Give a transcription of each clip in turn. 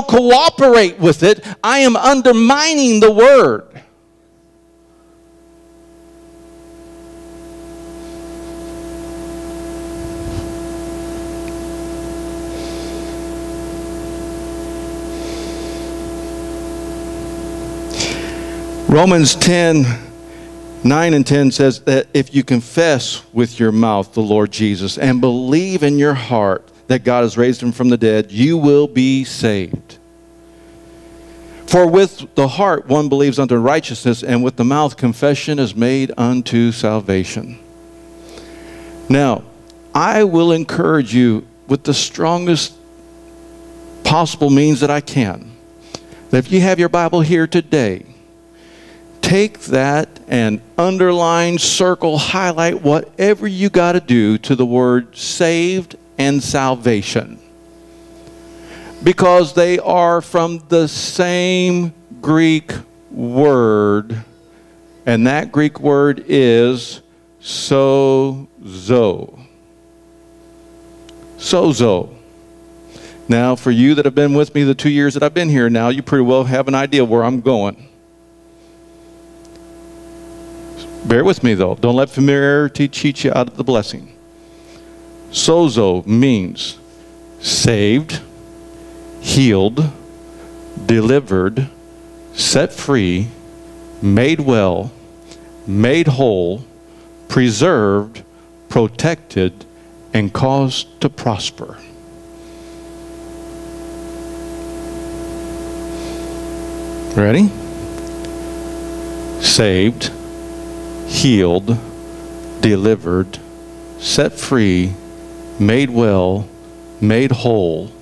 don't cooperate with it, I am undermining the word. Romans 10 9 and 10 says that if you confess with your mouth the Lord Jesus and believe in your heart that God has raised him from the dead, you will be saved. For with the heart one believes unto righteousness, and with the mouth confession is made unto salvation. Now, I will encourage you with the strongest possible means that I can. That if you have your Bible here today, take that and underline, circle, highlight whatever you got to do to the word saved and salvation. Because they are from the same Greek word, and that Greek word is sozo. Sozo. Now, for you that have been with me the two years that I've been here now, you pretty well have an idea where I'm going. Bear with me though. Don't let familiarity cheat you out of the blessing. Sozo means saved, healed, delivered, set free, made well, made whole, preserved, protected, and caused to prosper. Ready? Saved healed, delivered, set free, made well, made whole.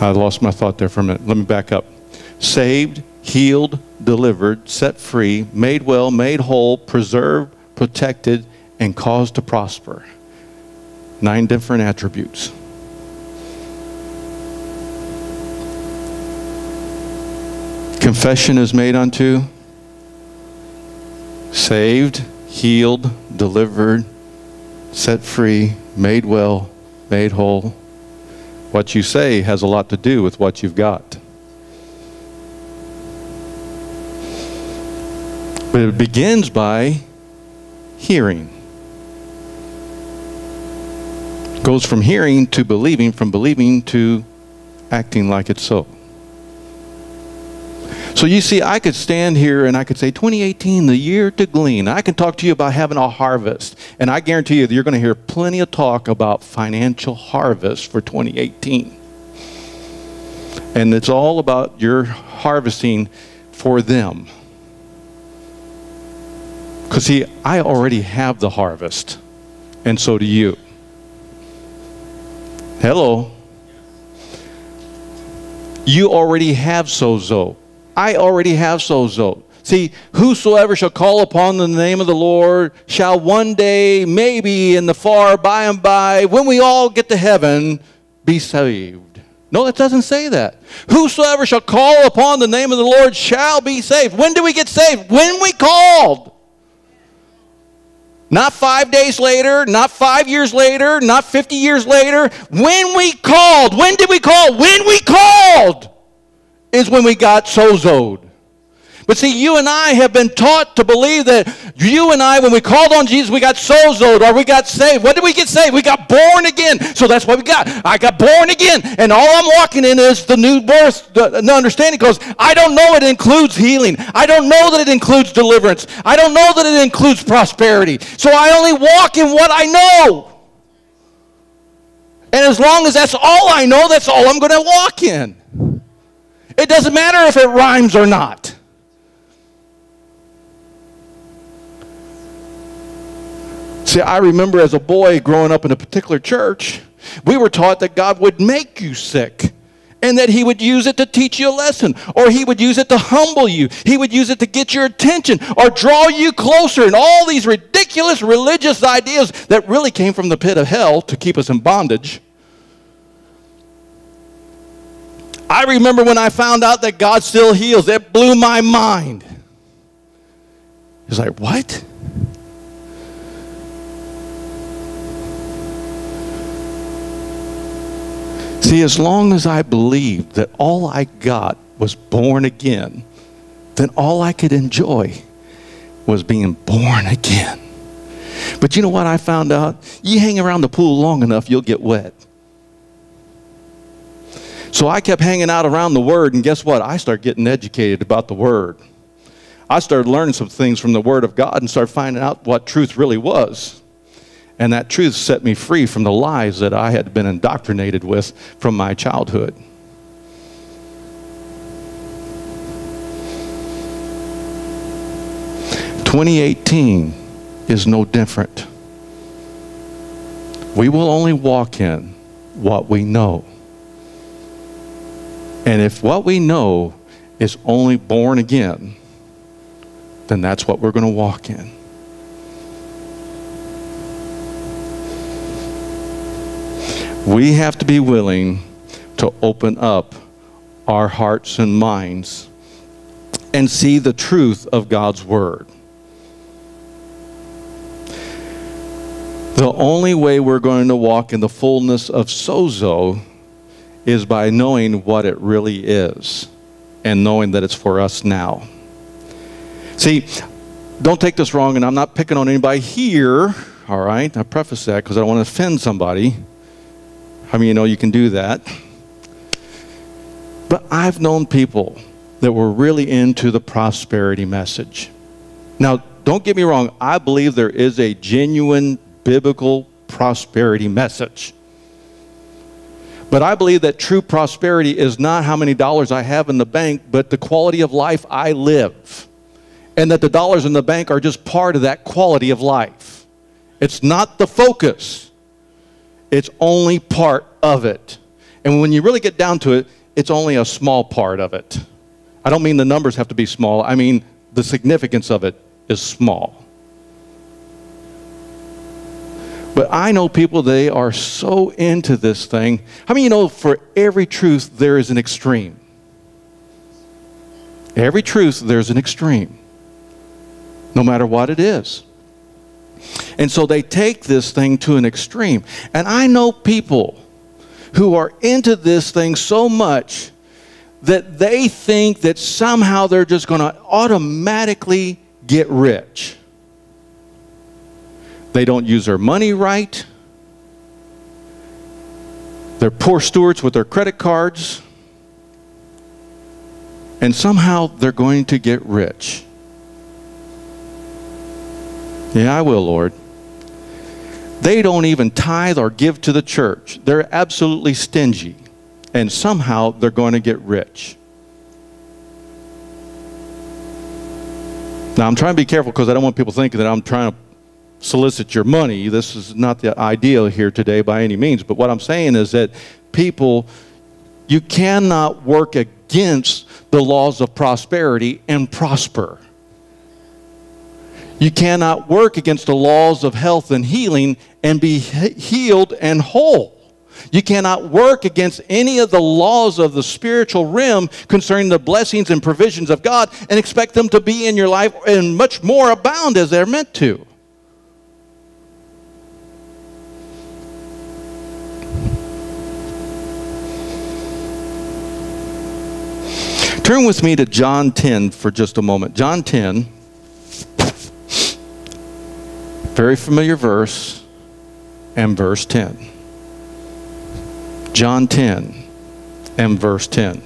I lost my thought there for a minute. Let me back up. Saved, healed, delivered, set free, made well, made whole, preserved, protected, and caused to prosper. Nine different attributes. Confession is made unto saved, healed, delivered, set free, made well, made whole. What you say has a lot to do with what you've got. But it begins by hearing. Goes from hearing to believing, from believing to acting like it's so. So you see, I could stand here and I could say 2018, the year to glean. I can talk to you about having a harvest. And I guarantee you that you're going to hear plenty of talk about financial harvest for 2018. And it's all about your harvesting for them. Because, see, I already have the harvest, and so do you. Hello. You already have sozo. I already have sozo. See, whosoever shall call upon the name of the Lord shall one day, maybe in the far by and by, when we all get to heaven, be saved. No, that doesn't say that. Whosoever shall call upon the name of the Lord shall be saved. When do we get saved? When we called. Not five days later, not five years later, not 50 years later. When we called. When did we call? When we called is when we got sozoed. But see, you and I have been taught to believe that you and I, when we called on Jesus, we got sozoed or we got saved. What did we get saved? We got born again. So that's what we got. I got born again. And all I'm walking in is the new birth, the, the understanding because I don't know it includes healing. I don't know that it includes deliverance. I don't know that it includes prosperity. So I only walk in what I know. And as long as that's all I know, that's all I'm going to walk in. It doesn't matter if it rhymes or not. See, I remember as a boy growing up in a particular church, we were taught that God would make you sick and that he would use it to teach you a lesson or he would use it to humble you he would use it to get your attention or draw you closer and all these ridiculous religious ideas that really came from the pit of hell to keep us in bondage I remember when I found out that God still heals, it blew my mind. He's like, what? See, as long as I believed that all I got was born again, then all I could enjoy was being born again. But you know what I found out? You hang around the pool long enough, you'll get wet. So I kept hanging out around the Word, and guess what? I started getting educated about the Word. I started learning some things from the Word of God and started finding out what truth really was. And that truth set me free from the lies that I had been indoctrinated with from my childhood. Twenty eighteen is no different. We will only walk in what we know. And if what we know is only born again, then that's what we're going to walk in. We have to be willing to open up our hearts and minds and see the truth of God's Word. The only way we're going to walk in the fullness of sozo is by knowing what it really is and knowing that it's for us now. See, don't take this wrong, and I'm not picking on anybody here, all right? I preface that because I don't want to offend somebody. How many you know you can do that? But I've known people that were really into the prosperity message. Now, don't get me wrong, I believe there is a genuine biblical prosperity message. But I believe that true prosperity is not how many dollars I have in the bank, but the quality of life I live. And that the dollars in the bank are just part of that quality of life. It's not the focus, it's only part of it. And when you really get down to it, it's only a small part of it. I don't mean the numbers have to be small, I mean the significance of it is small. But I know people, they are so into this thing. How many you know for every truth there is an extreme? Every truth there's an extreme, no matter what it is. And so they take this thing to an extreme. And I know people who are into this thing so much that they think that somehow they're just going to automatically get rich. They don't use their money right. They're poor stewards with their credit cards. And somehow they're going to get rich. Yeah, I will, Lord. They don't even tithe or give to the church. They're absolutely stingy. And somehow they're going to get rich. Now, I'm trying to be careful because I don't want people thinking that I'm trying to solicit your money. This is not the ideal here today by any means. But what I'm saying is that people, you cannot work against the laws of prosperity and prosper. You cannot work against the laws of health and healing and be healed and whole. You cannot work against any of the laws of the spiritual realm concerning the blessings and provisions of God and expect them to be in your life and much more abound as they're meant to. Turn with me to John 10 for just a moment. John 10, very familiar verse, and verse 10. John 10 and verse 10.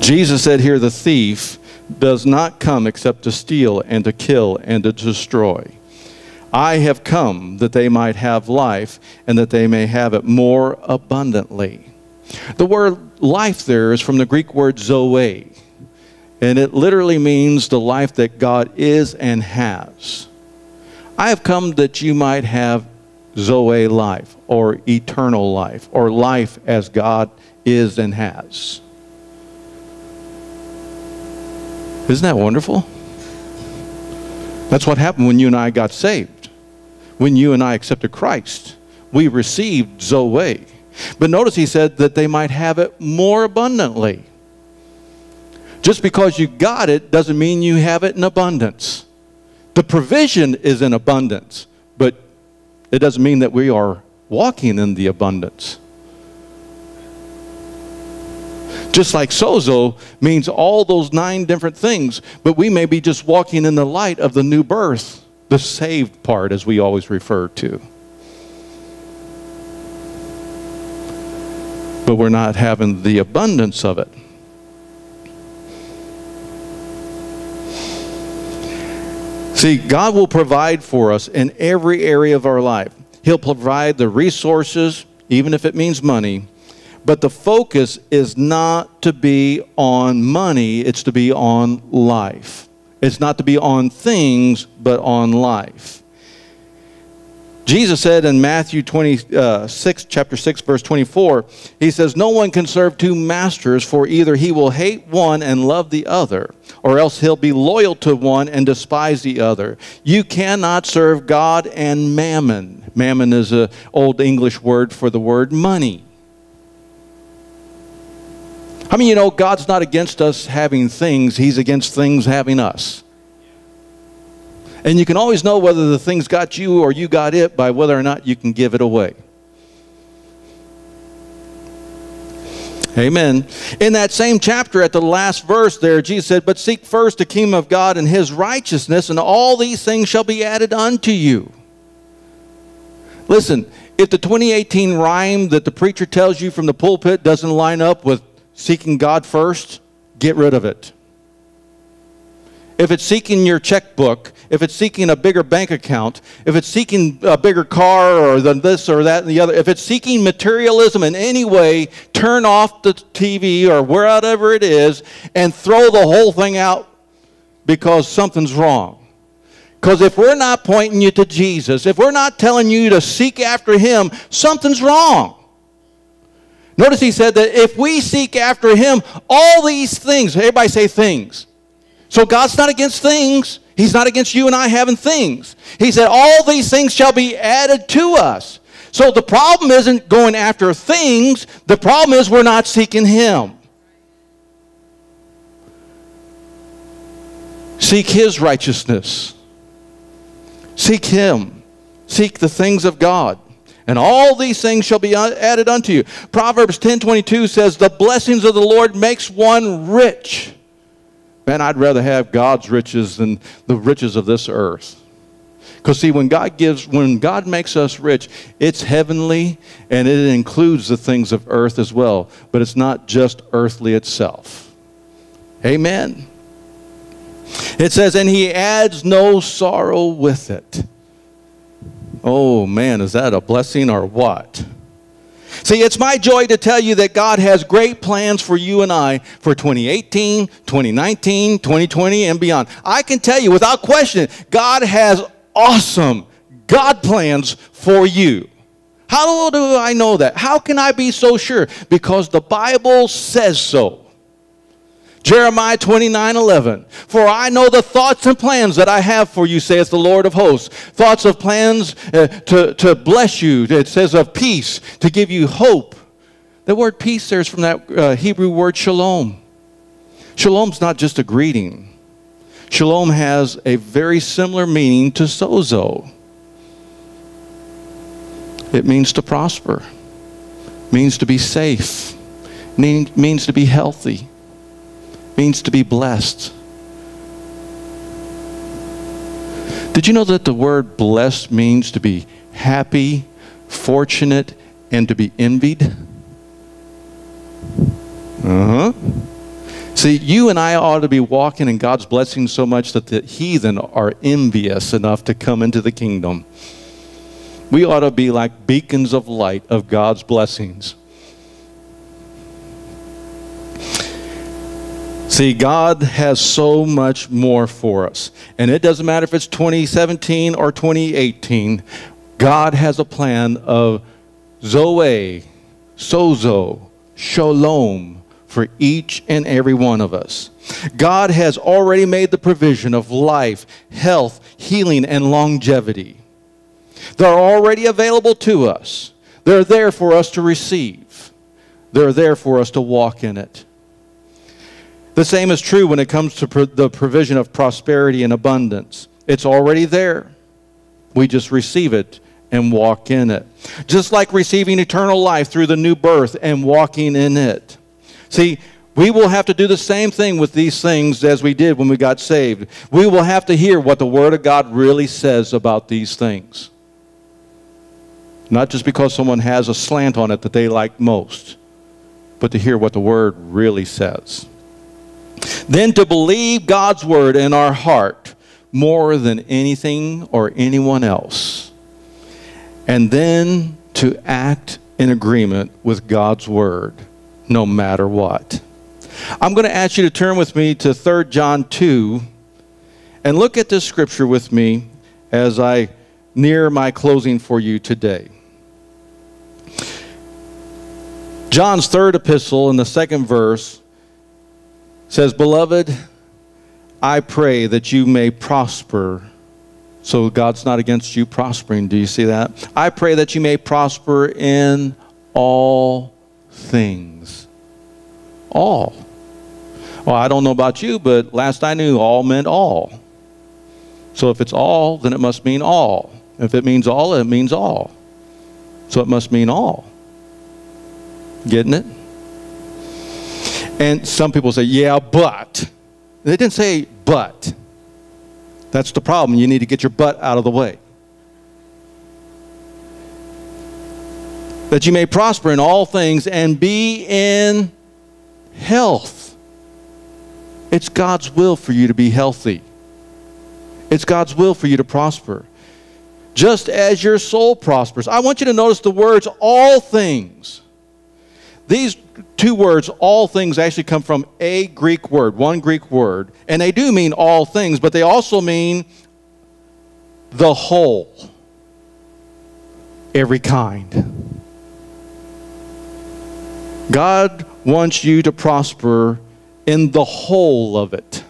Jesus said here, the thief does not come except to steal and to kill and to destroy. I have come that they might have life and that they may have it more abundantly. The word life there is from the Greek word zoe, and it literally means the life that God is and has. I have come that you might have zoe life, or eternal life, or life as God is and has. Isn't that wonderful? That's what happened when you and I got saved. When you and I accepted Christ, we received Zoe. But notice he said that they might have it more abundantly. Just because you got it doesn't mean you have it in abundance. The provision is in abundance, but it doesn't mean that we are walking in the abundance. Just like sozo means all those nine different things, but we may be just walking in the light of the new birth, the saved part, as we always refer to. But we're not having the abundance of it. See, God will provide for us in every area of our life. He'll provide the resources, even if it means money. But the focus is not to be on money, it's to be on life. It's not to be on things, but on life. Jesus said in Matthew 26, uh, chapter 6, verse 24, he says, No one can serve two masters, for either he will hate one and love the other, or else he'll be loyal to one and despise the other. You cannot serve God and mammon. Mammon is an old English word for the word money. I mean, you know God's not against us having things, He's against things having us? And you can always know whether the thing's got you or you got it by whether or not you can give it away. Amen. In that same chapter, at the last verse there, Jesus said, But seek first the kingdom of God and his righteousness, and all these things shall be added unto you. Listen, if the 2018 rhyme that the preacher tells you from the pulpit doesn't line up with seeking God first, get rid of it. If it's seeking your checkbook, if it's seeking a bigger bank account, if it's seeking a bigger car or the this or that and the other, if it's seeking materialism in any way, turn off the TV or wherever it is and throw the whole thing out because something's wrong. Because if we're not pointing you to Jesus, if we're not telling you to seek after Him, something's wrong. Notice he said that if we seek after Him, all these things, everybody say things so God's not against things. He's not against you and I having things. He said, All these things shall be added to us. So the problem isn't going after things, the problem is we're not seeking Him. Seek His righteousness. Seek Him. Seek the things of God. And all these things shall be added unto you. Proverbs 10:22 says, "The blessings of the Lord makes one rich." Man, I'd rather have God's riches than the riches of this earth. Because see, when God gives, when God makes us rich, it's heavenly and it includes the things of earth as well. But it's not just earthly itself. Amen. It says, and he adds no sorrow with it. Oh man, is that a blessing or what? See, it's my joy to tell you that God has great plans for you and I for 2018, 2019, 2020, and beyond. I can tell you without question, God has awesome God plans for you. How do I know that? How can I be so sure? Because the Bible says so. Jeremiah 29 11. For I know the thoughts and plans that I have for you, says the Lord of hosts. Thoughts of plans uh, to, to bless you. It says of peace, to give you hope. The word peace there is from that uh, Hebrew word shalom. Shalom's not just a greeting, shalom has a very similar meaning to sozo. It means to prosper, means to be safe, means to be healthy means to be blessed. Did you know that the word blessed means to be happy, fortunate, and to be envied? Uh huh. See, you and I ought to be walking in God's blessings so much that the heathen are envious enough to come into the kingdom. We ought to be like beacons of light of God's blessings. See, God has so much more for us. And it doesn't matter if it's 2017 or 2018, God has a plan of Zoe, Sozo, Shalom for each and every one of us. God has already made the provision of life, health, healing, and longevity. They're already available to us. They're there for us to receive. They're there for us to walk in it. The same is true when it comes to pro the provision of prosperity and abundance. It's already there. We just receive it and walk in it. Just like receiving eternal life through the new birth and walking in it. See, we will have to do the same thing with these things as we did when we got saved. We will have to hear what the Word of God really says about these things. Not just because someone has a slant on it that they like most, but to hear what the Word really says. Then to believe God's Word in our heart more than anything or anyone else. And then to act in agreement with God's Word no matter what. I'm going to ask you to turn with me to 3 John 2 and look at this scripture with me as I near my closing for you today. John's third epistle in the second verse says, Beloved, I pray that you may prosper. So God's not against you prospering. Do you see that? I pray that you may prosper in all things. All. Well, I don't know about you, but last I knew, all meant all. So if it's all, then it must mean all. If it means all, it means all. So it must mean all. Getting it? And some people say, yeah, but. They didn't say but. That's the problem. You need to get your butt out of the way. That you may prosper in all things and be in health it's God's will for you to be healthy. It's God's will for you to prosper. Just as your soul prospers. I want you to notice the words all things. These two words, all things, actually come from a Greek word, one Greek word. And they do mean all things, but they also mean the whole, every kind. God wants you to prosper in the whole of it.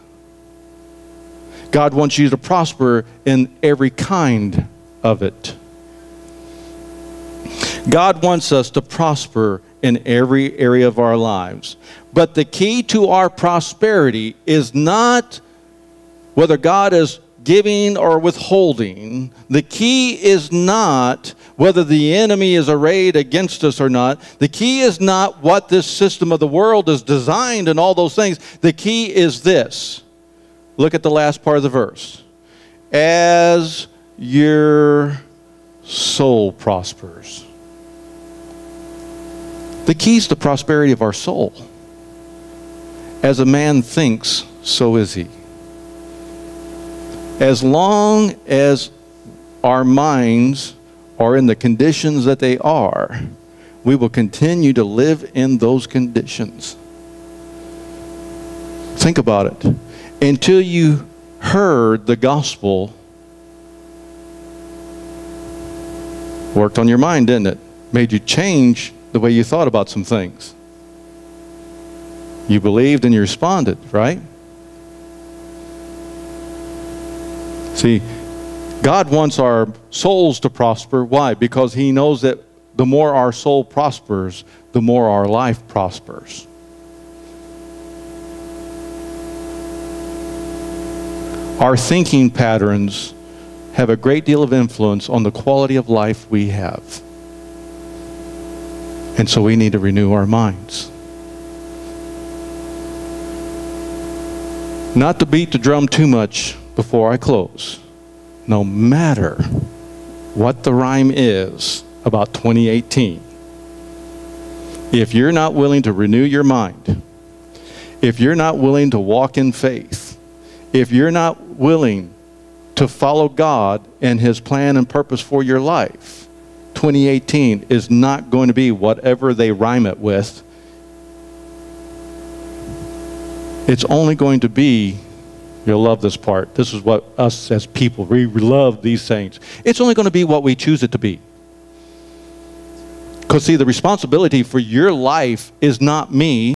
God wants you to prosper in every kind of it. God wants us to prosper in every area of our lives. But the key to our prosperity is not whether God is giving or withholding. The key is not whether the enemy is arrayed against us or not. The key is not what this system of the world is designed and all those things. The key is this. Look at the last part of the verse. As your soul prospers. The keys to prosperity of our soul. As a man thinks, so is he. As long as our minds are in the conditions that they are, we will continue to live in those conditions. Think about it. Until you heard the gospel, worked on your mind, didn't it? Made you change the way you thought about some things. You believed and you responded, right? See, God wants our souls to prosper. Why? Because He knows that the more our soul prospers, the more our life prospers. Our thinking patterns have a great deal of influence on the quality of life we have. And so we need to renew our minds. Not to beat the drum too much before I close no matter what the rhyme is about 2018, if you're not willing to renew your mind, if you're not willing to walk in faith, if you're not willing to follow God and His plan and purpose for your life, 2018 is not going to be whatever they rhyme it with. It's only going to be You'll love this part. This is what us as people, we love these things. It's only going to be what we choose it to be. Because, see, the responsibility for your life is not me.